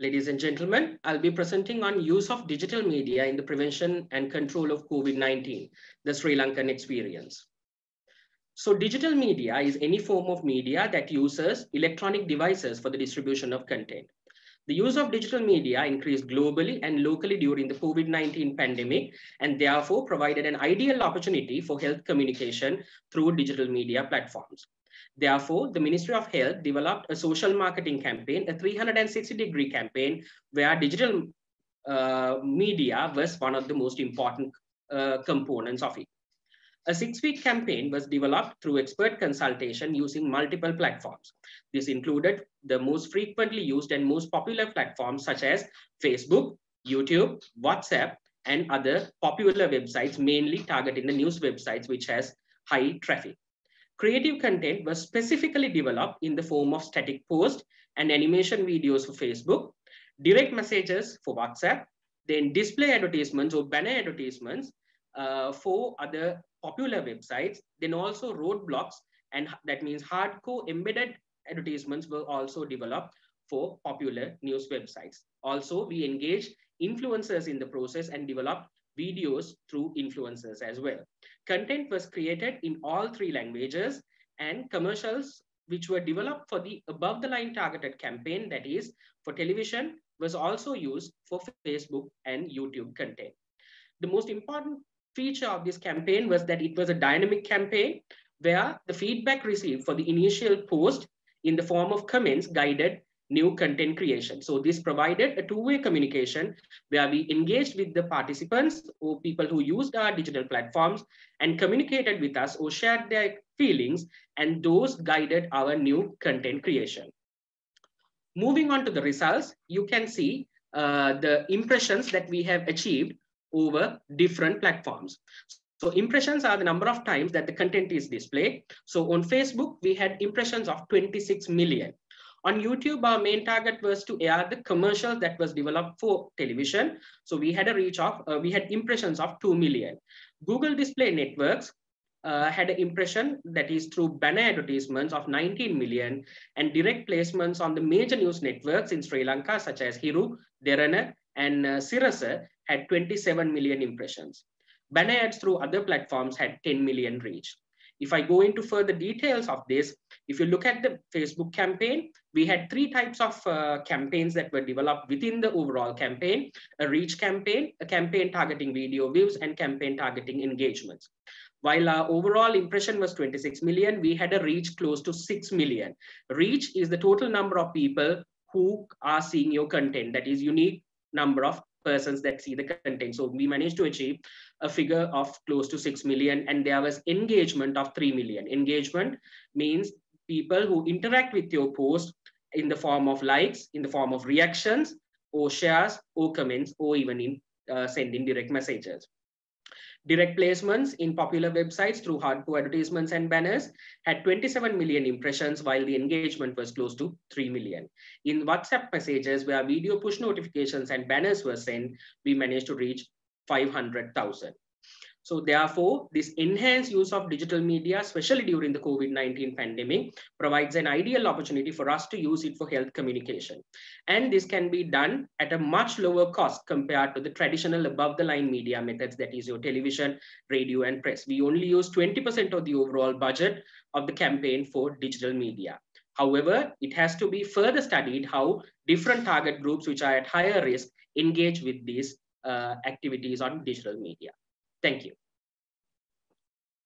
Ladies and gentlemen, I'll be presenting on use of digital media in the prevention and control of COVID-19, the Sri Lankan experience. So digital media is any form of media that uses electronic devices for the distribution of content. The use of digital media increased globally and locally during the COVID-19 pandemic, and therefore provided an ideal opportunity for health communication through digital media platforms. Therefore, the Ministry of Health developed a social marketing campaign, a 360 degree campaign where digital uh, media was one of the most important uh, components of it. A six-week campaign was developed through expert consultation using multiple platforms. This included the most frequently used and most popular platforms such as Facebook, YouTube, WhatsApp, and other popular websites, mainly targeting the news websites, which has high traffic. Creative content was specifically developed in the form of static posts and animation videos for Facebook, direct messages for WhatsApp, then display advertisements or banner advertisements uh, for other popular websites, then also roadblocks, and that means hardcore embedded advertisements were also developed for popular news websites. Also, we engaged influencers in the process and developed videos through influencers as well. Content was created in all three languages and commercials which were developed for the above the line targeted campaign that is for television was also used for Facebook and YouTube content. The most important feature of this campaign was that it was a dynamic campaign where the feedback received for the initial post in the form of comments guided new content creation. So this provided a two-way communication where we engaged with the participants or people who used our digital platforms and communicated with us or shared their feelings and those guided our new content creation. Moving on to the results, you can see uh, the impressions that we have achieved over different platforms. So impressions are the number of times that the content is displayed. So on Facebook, we had impressions of 26 million. On YouTube, our main target was to air the commercial that was developed for television. So we had a reach of, uh, we had impressions of 2 million. Google Display Networks uh, had an impression that is through banner advertisements of 19 million and direct placements on the major news networks in Sri Lanka, such as Hiru, Derana, and uh, Sirasa had 27 million impressions. Banner ads through other platforms had 10 million reach. If I go into further details of this, if you look at the Facebook campaign, we had three types of uh, campaigns that were developed within the overall campaign, a reach campaign, a campaign targeting video views, and campaign targeting engagements. While our overall impression was 26 million, we had a reach close to 6 million. Reach is the total number of people who are seeing your content, that is unique number of persons that see the content. So we managed to achieve a figure of close to 6 million and there was engagement of 3 million. Engagement means people who interact with your post in the form of likes, in the form of reactions or shares or comments or even in uh, sending direct messages. Direct placements in popular websites through hardcore advertisements and banners had 27 million impressions while the engagement was close to 3 million. In WhatsApp messages where video push notifications and banners were sent, we managed to reach 500,000. So therefore, this enhanced use of digital media, especially during the COVID-19 pandemic, provides an ideal opportunity for us to use it for health communication. And this can be done at a much lower cost compared to the traditional above the line media methods, that is your television, radio, and press. We only use 20% of the overall budget of the campaign for digital media. However, it has to be further studied how different target groups which are at higher risk engage with these uh, activities on digital media. Thank you.